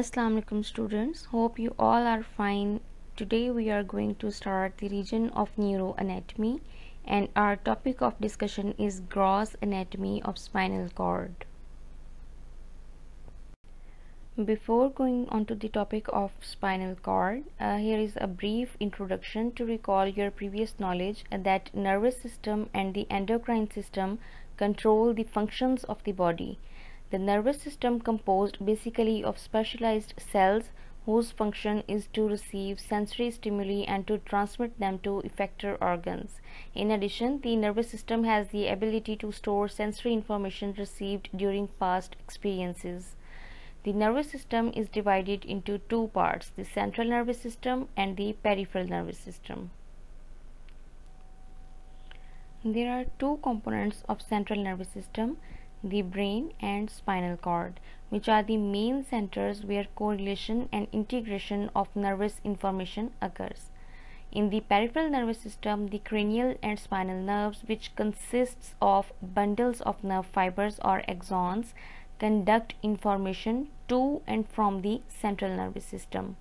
Assalamu alaikum students. Hope you all are fine. Today we are going to start the region of neuroanatomy and our topic of discussion is gross anatomy of spinal cord. Before going on to the topic of spinal cord uh, here is a brief introduction to recall your previous knowledge that nervous system and the endocrine system control the functions of the body the nervous system composed basically of specialized cells whose function is to receive sensory stimuli and to transmit them to effector organs. In addition, the nervous system has the ability to store sensory information received during past experiences. The nervous system is divided into two parts, the central nervous system and the peripheral nervous system. There are two components of central nervous system the brain and spinal cord which are the main centers where correlation and integration of nervous information occurs. In the peripheral nervous system, the cranial and spinal nerves which consists of bundles of nerve fibers or axons conduct information to and from the central nervous system.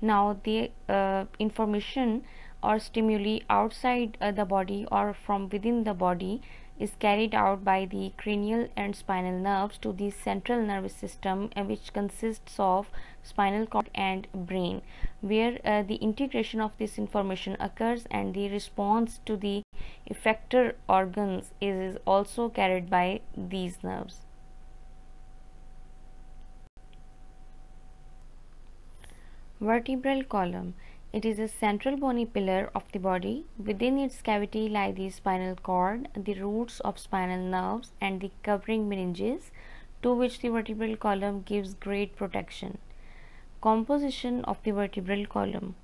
Now the uh, information or stimuli outside uh, the body or from within the body is carried out by the cranial and spinal nerves to the central nervous system uh, which consists of spinal cord and brain where uh, the integration of this information occurs and the response to the effector organs is, is also carried by these nerves. Vertebral column it is a central bony pillar of the body. Within its cavity lie the spinal cord, the roots of spinal nerves and the covering meninges to which the vertebral column gives great protection. Composition of the vertebral column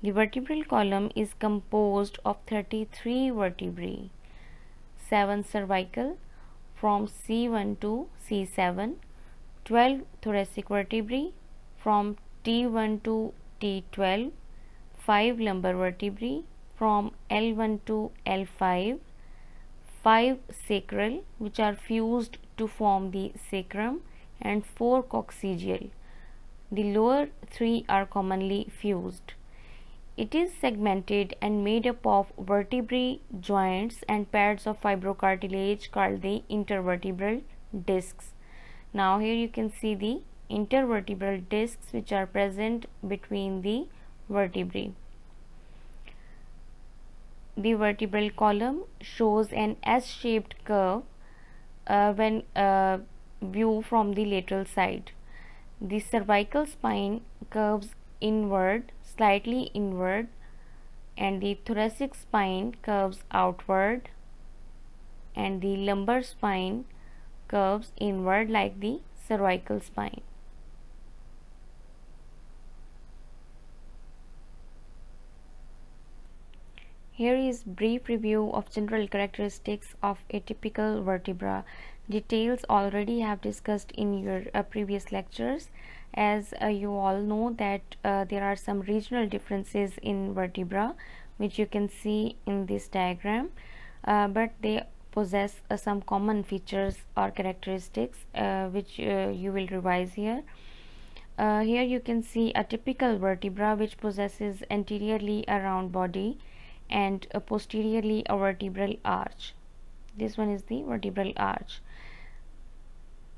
The vertebral column is composed of 33 vertebrae, 7 cervical from C1 to C7, 12 thoracic vertebrae from T1 to T12, 5 lumbar vertebrae from L1 to L5, 5 sacral which are fused to form the sacrum and 4 coccygeal. The lower 3 are commonly fused. It is segmented and made up of vertebrae, joints and pads of fibrocartilage called the intervertebral discs. Now here you can see the intervertebral discs which are present between the vertebrae. The vertebral column shows an S-shaped curve uh, when uh, view from the lateral side. The cervical spine curves inward, slightly inward and the thoracic spine curves outward and the lumbar spine curves inward like the cervical spine. Here is brief review of general characteristics of a typical vertebra. Details already have discussed in your uh, previous lectures as uh, you all know that uh, there are some regional differences in vertebra which you can see in this diagram uh, but they possess uh, some common features or characteristics uh, which you will revise here. here you can see a typical vertebra which possesses anteriorly a round body and a posteriorly a vertebral arch. This one is the vertebral arch.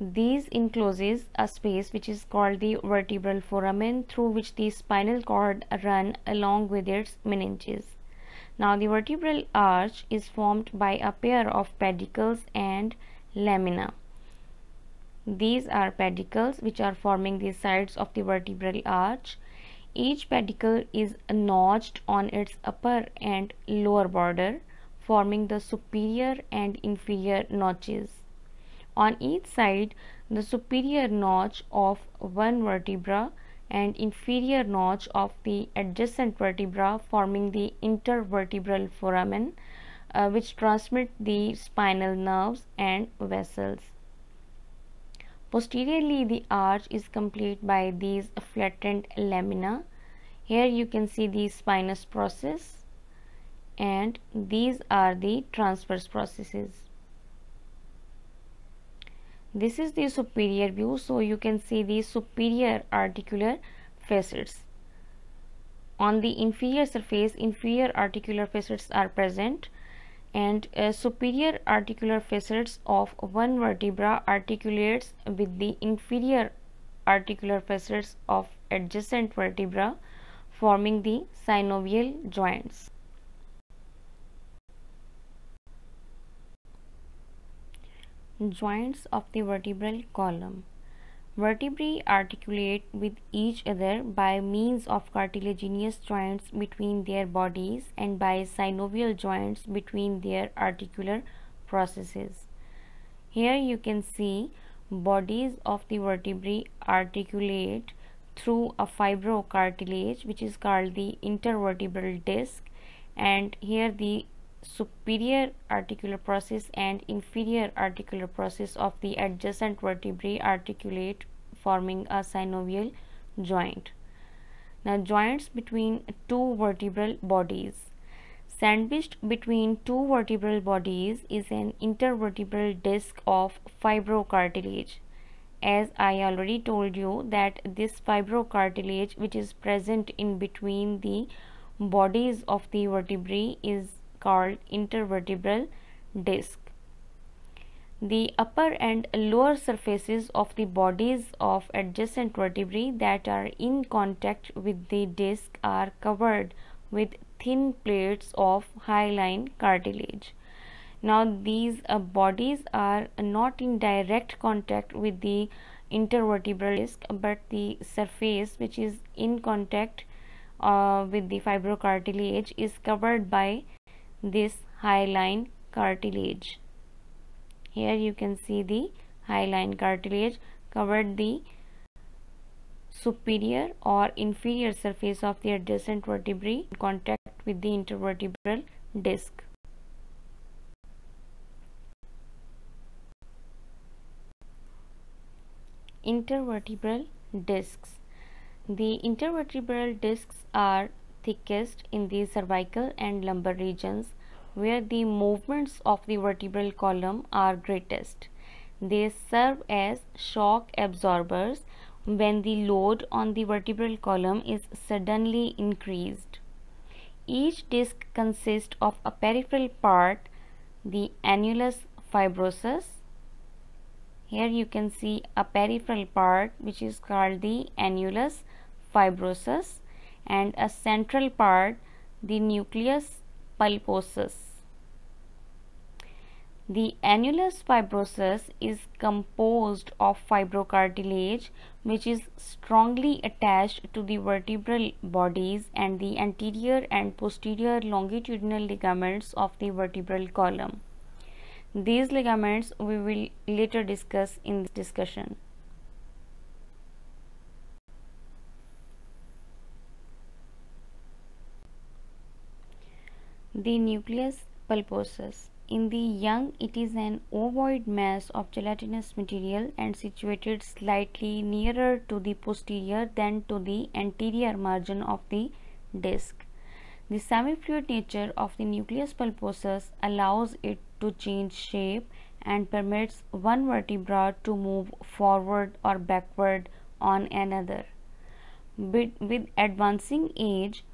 These encloses a space which is called the vertebral foramen through which the spinal cord run along with its meninges. Now the vertebral arch is formed by a pair of pedicles and lamina. These are pedicles which are forming the sides of the vertebral arch each pedicle is notched on its upper and lower border, forming the superior and inferior notches. On each side, the superior notch of one vertebra and inferior notch of the adjacent vertebra forming the intervertebral foramen uh, which transmit the spinal nerves and vessels. Posteriorly, the arch is complete by these flattened lamina. Here you can see the spinous process and these are the transverse processes. this is the superior view so you can see the superior articular facets on the inferior surface inferior articular facets are present and uh, superior articular facets of one vertebra articulates with the inferior articular facets of adjacent vertebra forming the synovial joints. Joints of the vertebral column Vertebrae articulate with each other by means of cartilaginous joints between their bodies and by synovial joints between their articular processes. Here you can see bodies of the vertebrae articulate through a fibrocartilage which is called the intervertebral disc and here the superior articular process and inferior articular process of the adjacent vertebrae articulate forming a synovial joint. Now joints between two vertebral bodies. Sandwiched between two vertebral bodies is an intervertebral disc of fibrocartilage. As I already told you that this fibrocartilage which is present in between the bodies of the vertebrae is called intervertebral disc. The upper and lower surfaces of the bodies of adjacent vertebrae that are in contact with the disc are covered with thin plates of hyaline cartilage. Now these uh, bodies are not in direct contact with the intervertebral disc but the surface which is in contact uh, with the fibrocartilage is covered by this hyaline cartilage. Here you can see the hyaline cartilage covered the superior or inferior surface of the adjacent vertebrae in contact with the intervertebral disc. Intervertebral discs. The intervertebral discs are thickest in the cervical and lumbar regions where the movements of the vertebral column are greatest. They serve as shock absorbers when the load on the vertebral column is suddenly increased. Each disc consists of a peripheral part, the annulus fibrosus. Here you can see a peripheral part which is called the annulus fibrosus and a central part the nucleus pulposus. The annulus fibrosus is composed of fibrocartilage which is strongly attached to the vertebral bodies and the anterior and posterior longitudinal ligaments of the vertebral column. These ligaments we will later discuss in this discussion. The nucleus pulposus. In the young, it is an ovoid mass of gelatinous material and situated slightly nearer to the posterior than to the anterior margin of the disc. The semi-fluid nature of the nucleus pulposus allows it to change shape and permits one vertebra to move forward or backward on another. With advancing age,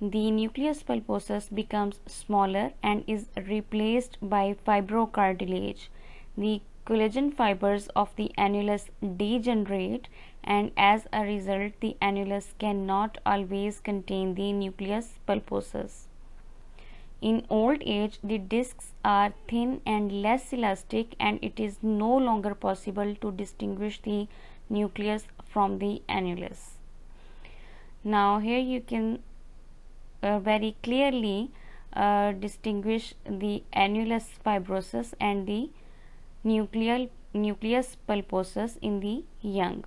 the nucleus pulposus becomes smaller and is replaced by fibrocartilage. The collagen fibers of the annulus degenerate and as a result the annulus cannot always contain the nucleus pulposus. In old age the discs are thin and less elastic and it is no longer possible to distinguish the nucleus from the annulus. Now here you can uh, very clearly uh, distinguish the annulus fibrosus and the nucleal nucleus pulposus in the young.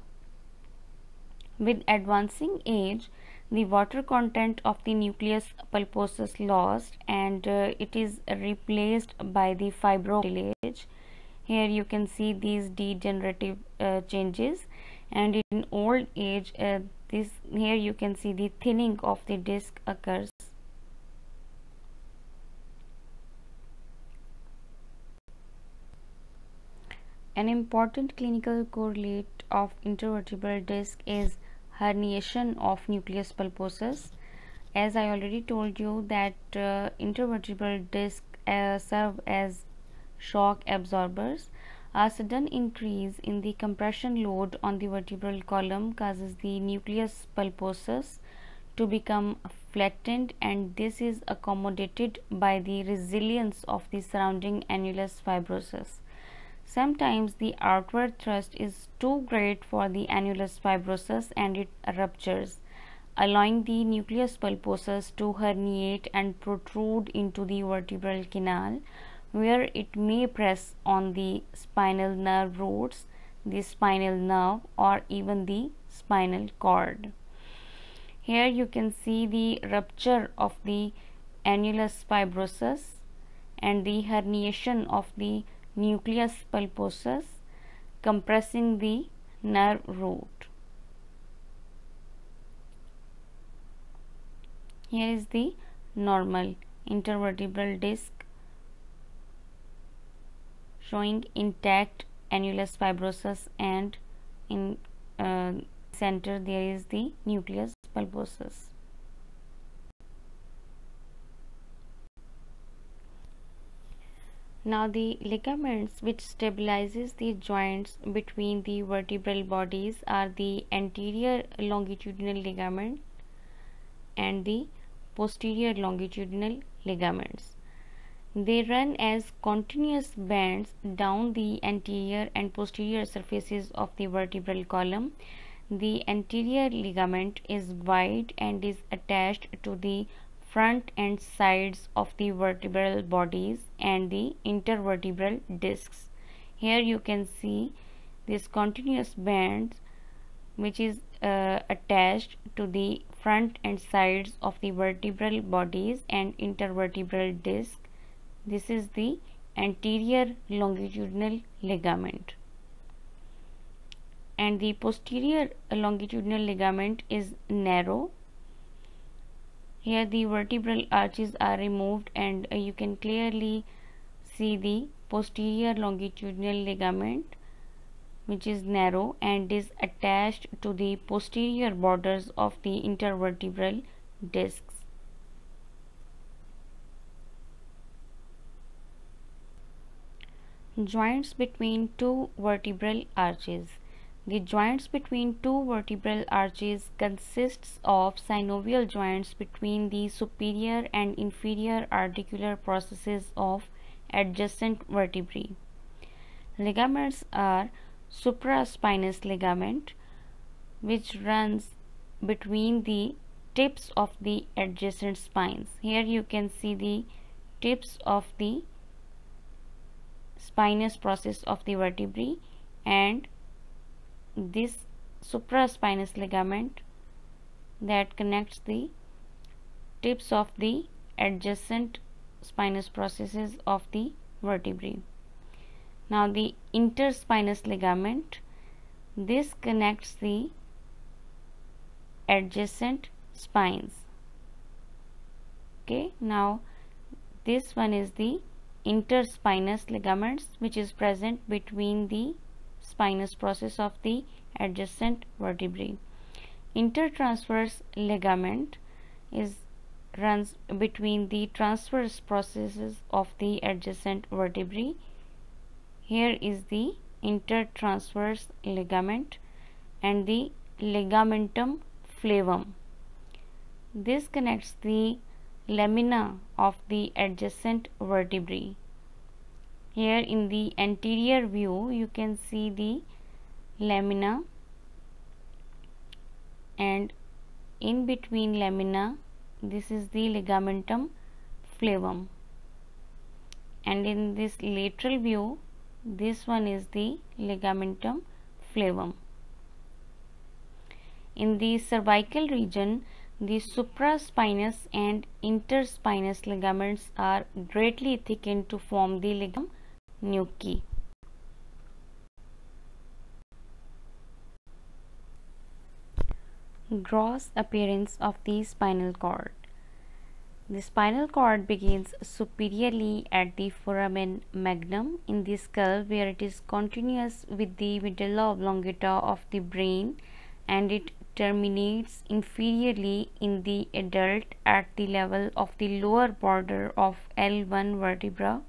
With advancing age, the water content of the nucleus pulposus lost and uh, it is replaced by the fibrocartilage. Here you can see these degenerative uh, changes and in old age uh, this here you can see the thinning of the disc occurs An important clinical correlate of intervertebral disc is herniation of nucleus pulposus. As I already told you that uh, intervertebral disc uh, serve as shock absorbers. A sudden increase in the compression load on the vertebral column causes the nucleus pulposus to become flattened and this is accommodated by the resilience of the surrounding annulus fibrosus. Sometimes the outward thrust is too great for the annulus fibrosus and it ruptures, allowing the nucleus pulposus to herniate and protrude into the vertebral canal where it may press on the spinal nerve roots, the spinal nerve or even the spinal cord. Here you can see the rupture of the annulus fibrosus and the herniation of the nucleus pulposus compressing the nerve root. Here is the normal intervertebral disc showing intact annulus fibrosus and in uh, center there is the nucleus pulposus. Now the ligaments which stabilizes the joints between the vertebral bodies are the anterior longitudinal ligament and the posterior longitudinal ligaments. They run as continuous bands down the anterior and posterior surfaces of the vertebral column. The anterior ligament is wide and is attached to the front and sides of the vertebral bodies and the intervertebral discs. Here you can see this continuous band which is uh, attached to the front and sides of the vertebral bodies and intervertebral discs this is the anterior longitudinal ligament. And the posterior longitudinal ligament is narrow. Here the vertebral arches are removed and uh, you can clearly see the posterior longitudinal ligament which is narrow and is attached to the posterior borders of the intervertebral discs Joints between two vertebral arches. The joints between two vertebral arches consists of synovial joints between the superior and inferior articular processes of adjacent vertebrae. Ligaments are supraspinous ligament which runs between the tips of the adjacent spines. Here you can see the tips of the spinous process of the vertebrae and this supraspinous ligament that connects the tips of the adjacent spinous processes of the vertebrae. Now the interspinous ligament this connects the adjacent spines okay now this one is the interspinous ligaments which is present between the spinous process of the adjacent vertebrae. Intertransverse ligament is runs between the transverse processes of the adjacent vertebrae. Here is the intertransverse ligament and the ligamentum flavum. This connects the lamina of the adjacent vertebrae. Here in the anterior view you can see the lamina and in between lamina this is the ligamentum flavum and in this lateral view this one is the ligamentum flavum. In the cervical region the supraspinous and interspinous ligaments are greatly thickened to form the ligament nuchae. Gross appearance of the spinal cord. The spinal cord begins superiorly at the foramen magnum in the skull where it is continuous with the medulla oblongata of the brain and it terminates inferiorly in the adult at the level of the lower border of L1 vertebra.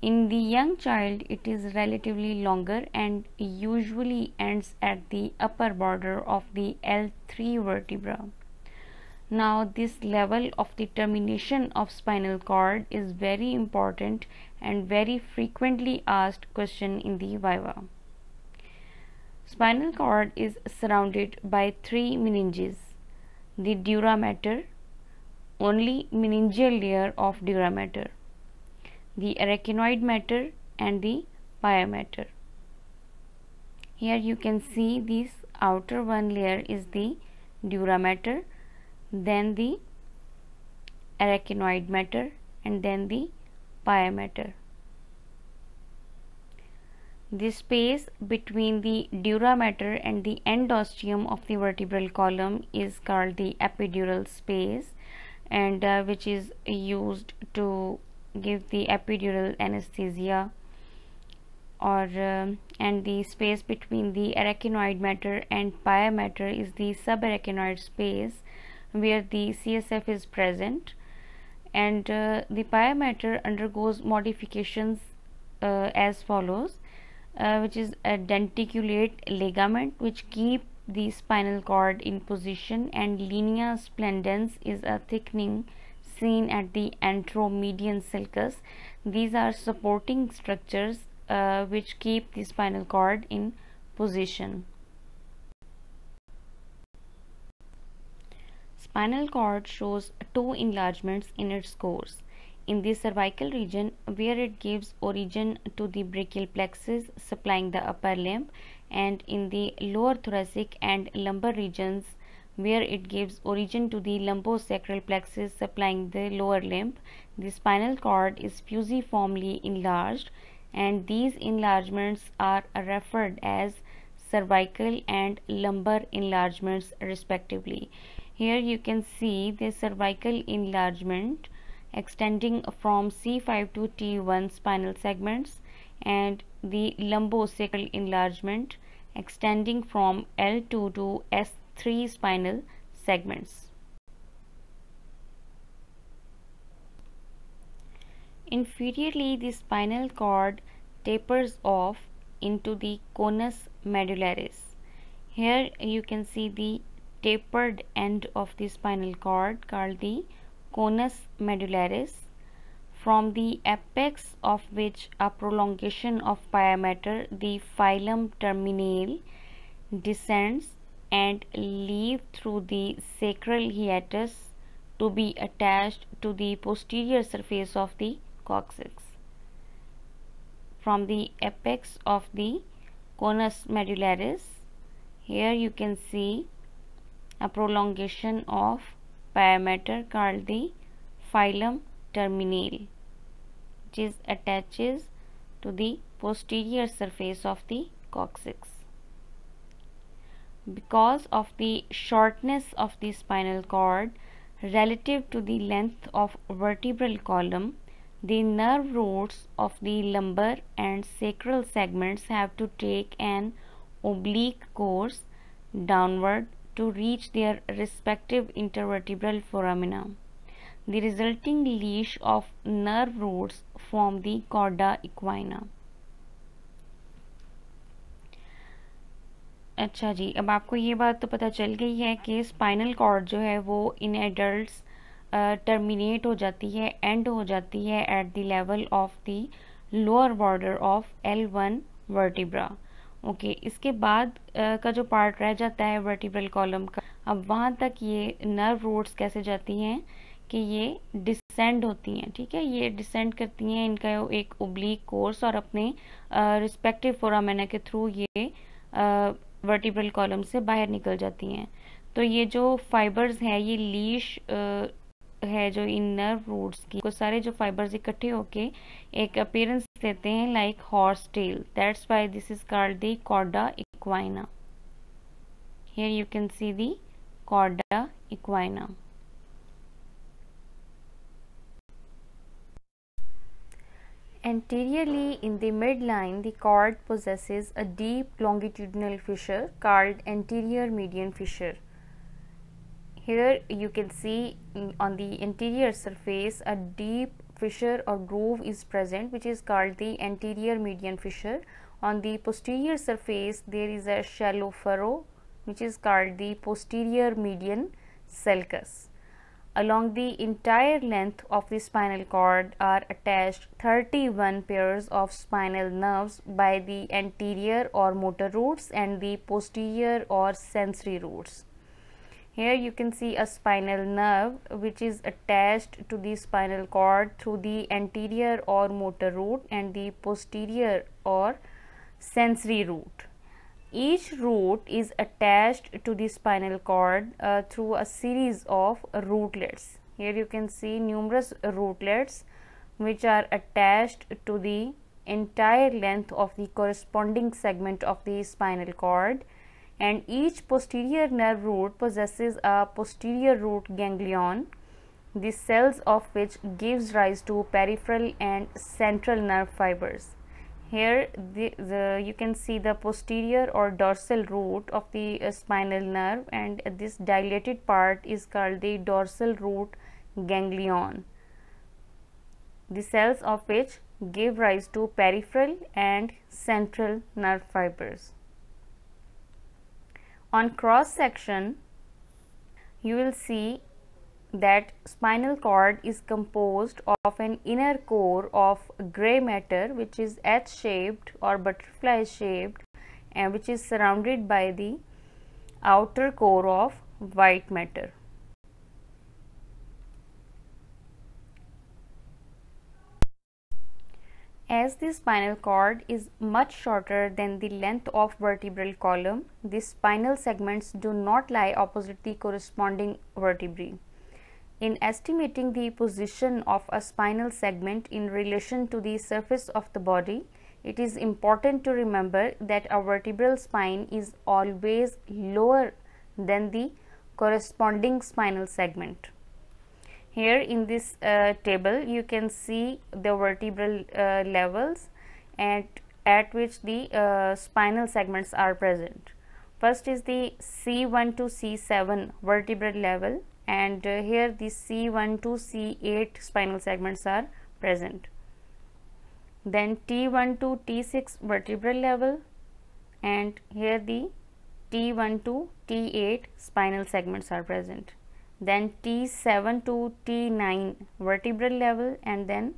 In the young child, it is relatively longer and usually ends at the upper border of the L3 vertebra. Now, this level of the termination of spinal cord is very important and very frequently asked question in the Viva. Spinal cord is surrounded by three meninges. The dura mater, only meningeal layer of dura mater, the arachnoid mater and the pia mater. Here you can see this outer one layer is the dura mater then the arachnoid mater and then the pia mater. The space between the dura mater and the endosteum of the vertebral column is called the epidural space and uh, which is used to give the epidural anesthesia or uh, and the space between the arachnoid mater and pia mater is the subarachnoid space where the CSF is present and uh, the pia mater undergoes modifications uh, as follows uh, which is a denticulate ligament which keep the spinal cord in position and linea splendens is a thickening seen at the anteromedian sulcus these are supporting structures uh, which keep the spinal cord in position Spinal cord shows two enlargements in its course. In the cervical region, where it gives origin to the brachial plexus supplying the upper limb, and in the lower thoracic and lumbar regions, where it gives origin to the lumbosacral plexus supplying the lower limb, the spinal cord is fusiformly enlarged, and these enlargements are referred as cervical and lumbar enlargements respectively. Here you can see the cervical enlargement extending from C5 to T1 spinal segments and the lumbosacral enlargement extending from L2 to S3 spinal segments. Inferiorly, the spinal cord tapers off into the conus medullaris. Here you can see the tapered end of the spinal cord called the conus medullaris from the apex of which a prolongation of pia the filum terminale, descends and leave through the sacral hiatus to be attached to the posterior surface of the coccyx. From the apex of the conus medullaris, here you can see a prolongation of pia mater called the filum terminale which attaches to the posterior surface of the coccyx. Because of the shortness of the spinal cord relative to the length of vertebral column, the nerve roots of the lumbar and sacral segments have to take an oblique course downward to reach their respective intervertebral foramina. The resulting leash of nerve roots form the chorda equina. अच्छा जी अब आपको ये बात तो पता चल गई है कि स्पाइनल कॉर्ड जो है वो इन एडल्ट्स टर्मिनेट हो जाती है एंड हो जाती है at the level of the lower border of L one vertebra okay okay, इसके बाद आ, का जो पार्ट रह जाता है वर्टिब्रल कॉलम का अब वहाँ तक ये नर्व रोड्स कैसे जाती हैं कि ये डिसेंड होती हैं ठीक है? ये डिसेंड करती हैं इनका एक ओब्लिक कोर्स और अपने रिस्पेक्टिव फोरामेना के थ्रू ये वर्टिब्रल कॉलम से बाहर निकल जाती हैं। तो ये जो फाइबर्स हैं ये लीश है जो इनर रूट्स की को सारे जो फाइबर्स इकट्ठे होके एक अपेयरेंस देते हैं like horse tail that's why this is called the cauda equina here you can see the corda equina anteriorly in the midline the cord possesses a deep longitudinal fissure called anterior median fissure Here you can see on the anterior surface a deep fissure or groove is present which is called the anterior median fissure. On the posterior surface there is a shallow furrow which is called the posterior median sulcus. Along the entire length of the spinal cord are attached 31 pairs of spinal nerves by the anterior or motor roots and the posterior or sensory roots. Here you can see a spinal nerve which is attached to the spinal cord through the anterior or motor root and the posterior or sensory root. Each root is attached to the spinal cord uh, through a series of rootlets. Here you can see numerous rootlets which are attached to the entire length of the corresponding segment of the spinal cord and each posterior nerve root possesses a posterior root ganglion the cells of which gives rise to peripheral and central nerve fibers. Here the, the, you can see the posterior or dorsal root of the uh, spinal nerve and this dilated part is called the dorsal root ganglion. The cells of which give rise to peripheral and central nerve fibers on cross section you will see that spinal cord is composed of an inner core of gray matter which is H shaped or butterfly shaped and which is surrounded by the outer core of white matter. As the spinal cord is much shorter than the length of vertebral column, the spinal segments do not lie opposite the corresponding vertebrae. In estimating the position of a spinal segment in relation to the surface of the body, it is important to remember that a vertebral spine is always lower than the corresponding spinal segment. Here in this uh, table, you can see the vertebral uh, levels at, at which the uh, spinal segments are present. First is the C1 to C7 vertebral level and uh, here the C1 to C8 spinal segments are present. Then T1 to T6 vertebral level and here the T1 to T8 spinal segments are present. Then T7 to T9 vertebral level and then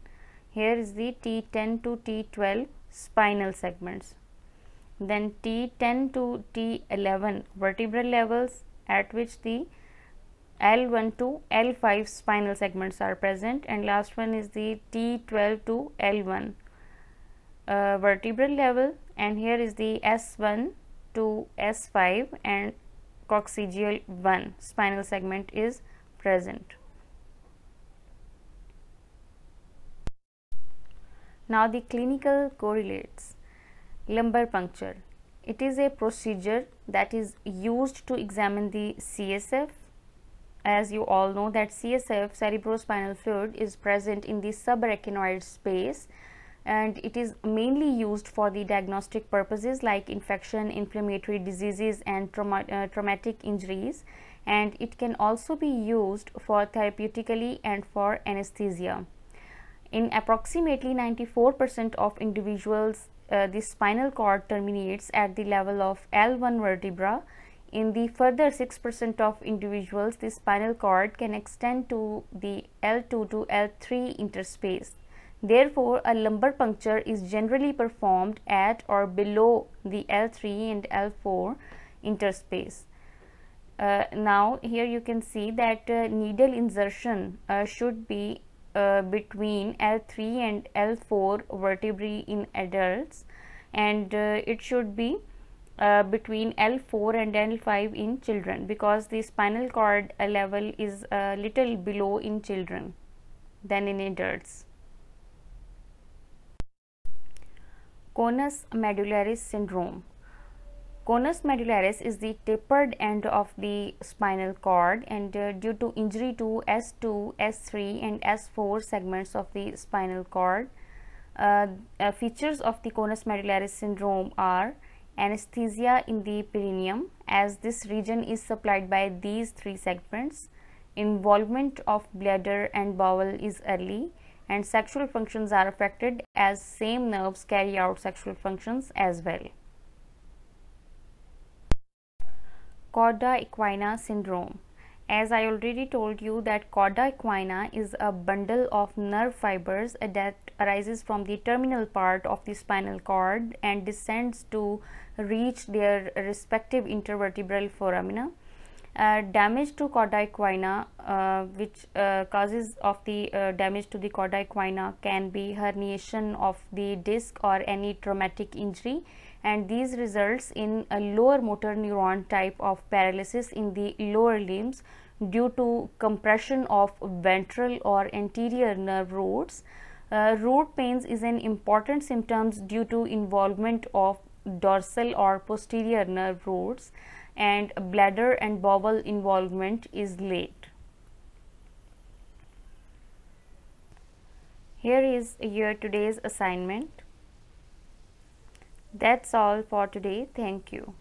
here is the T10 to T12 spinal segments. Then T10 to T11 vertebral levels at which the L1 to L5 spinal segments are present and last one is the T12 to L1 uh, vertebral level and here is the S1 to S5 and coccygeal 1 spinal segment is present. Now the clinical correlates lumbar puncture. It is a procedure that is used to examine the CSF as you all know that CSF cerebrospinal fluid is present in the subarachnoid space and it is mainly used for the diagnostic purposes like infection, inflammatory diseases and trauma, uh, traumatic injuries and it can also be used for therapeutically and for anesthesia. In approximately 94 percent of individuals, uh, the spinal cord terminates at the level of L1 vertebra in the further 6 percent of individuals, the spinal cord can extend to the L2 to L3 interspace. Therefore, a lumbar puncture is generally performed at or below the L3 and L4 interspace. Uh, now, here you can see that uh, needle insertion uh, should be uh, between L3 and L4 vertebrae in adults and uh, it should be uh, between L4 and L5 in children because the spinal cord level is a little below in children than in adults. Conus medullaris syndrome. Conus medullaris is the tapered end of the spinal cord and uh, due to injury to S2, S3 and S4 segments of the spinal cord, Uh, uh, features of the conus medullaris syndrome are anesthesia in the perineum as this region is supplied by these three segments. Involvement of bladder and bowel is early and sexual functions are affected as same nerves carry out sexual functions as well. Cauda equina syndrome as I already told you that cauda equina is a bundle of nerve fibers that arises from the terminal part of the spinal cord and descends to reach their respective intervertebral foramina. Uh, damage to cauda equina uh, which uh, causes of the uh, damage to the cauda equina can be herniation of the disc or any traumatic injury and these results in a lower motor neuron type of paralysis in the lower limbs due to compression of ventral or anterior nerve roots. Uh, root pains is an important symptoms due to involvement of dorsal or posterior nerve roots and bladder and bowel involvement is late. Here is your today's assignment. That's all for today. Thank you.